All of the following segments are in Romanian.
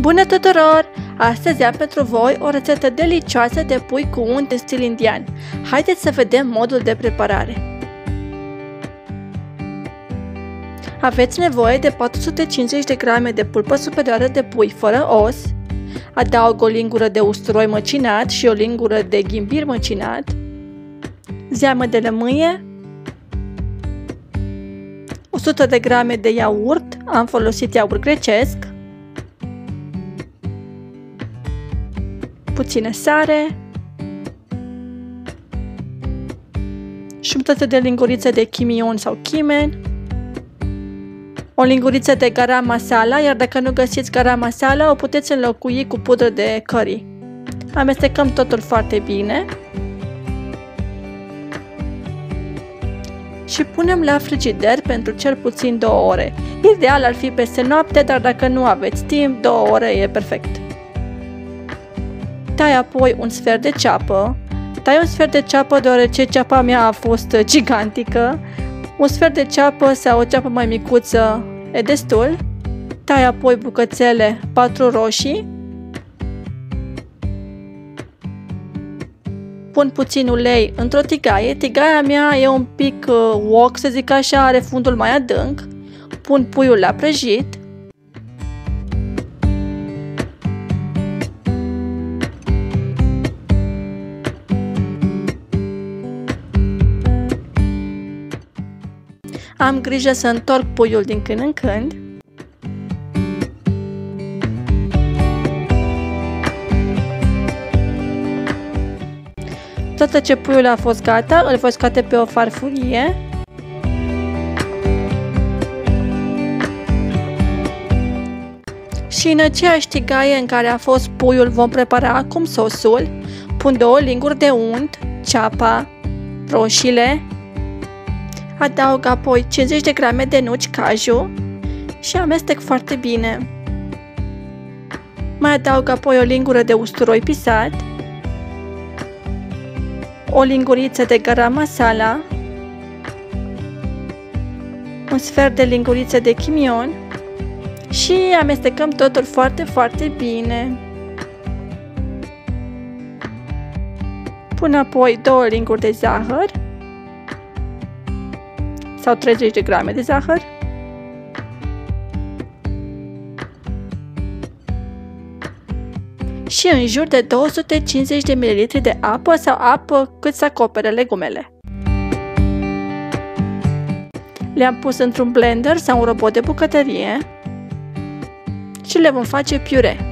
Bună tuturor! Astăzi am pentru voi o rețetă delicioasă de pui cu unt în stil indian. Haideți să vedem modul de preparare. Aveți nevoie de 450 de grame de pulpă superioară de pui fără os, adaug o lingură de usturoi măcinat și o lingură de ghimbir măcinat, zeamă de lămâie, 100 de grame de iaurt, am folosit iaurt grecesc, puțină sare, jumătate de linguriță de chimion sau chimen, o linguriță de garam masala, iar dacă nu găsiți garam masala, o puteți înlocui cu pudră de curry. Amestecăm totul foarte bine și punem la frigider pentru cel puțin 2 ore. Ideal ar fi peste noapte, dar dacă nu aveți timp, 2 ore e perfect. Tai apoi un sfert de ceapă. Tai un sfert de ceapă deoarece ceapa mea a fost gigantică. Un sfert de ceapă sau o ceapă mai micuță e destul. Tai apoi bucățele 4 roșii. Pun puțin ulei într-o tigaie. Tigaia mea e un pic uh, wok, să zic așa, are fundul mai adânc. Pun puiul la prăjit. Am grijă să întorc puiul din când în când. Toată ce puiul a fost gata, îl voi scoate pe o farfurie. Și în aceeași tigaie în care a fost puiul vom prepara acum sosul. Pun două linguri de unt, ceapa, roșiile, Adaug apoi 50 de grame de nuci caju și amestec foarte bine. Mai adaug apoi o lingură de usturoi pisat, o linguriță de garam masala, un sfert de linguriță de chimion și amestecăm totul foarte, foarte bine. Pun apoi două linguri de zahăr sau 30 de grame de zahăr. Și în jur de 250 de ml de apă sau apă cât să acopere legumele. Le-am pus într-un blender sau un robot de bucătărie și le vom face piure.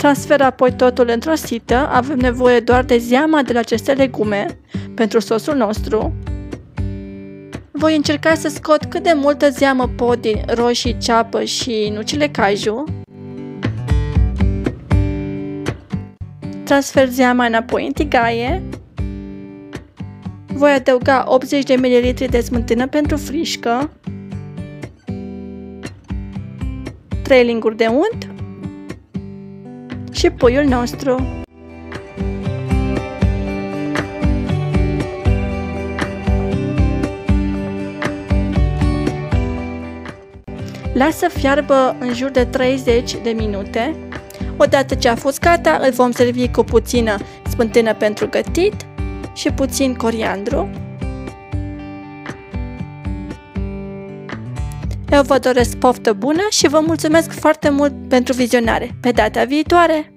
Transfer apoi totul într-o sită, avem nevoie doar de zeama de la aceste legume pentru sosul nostru. Voi încerca să scot cât de multă zeamă pot din roșii, ceapă și nucile caju. Transfer zeama înapoi în tigaie. Voi adăuga 80 de ml de smântână pentru frișcă, 3 linguri de unt, și puiul nostru. Lasă fiarbă în jur de 30 de minute. Odată ce a fost gata, îl vom servi cu puțină smântână pentru gătit și puțin coriandru. Eu vă doresc poftă bună și vă mulțumesc foarte mult pentru vizionare. Pe data viitoare!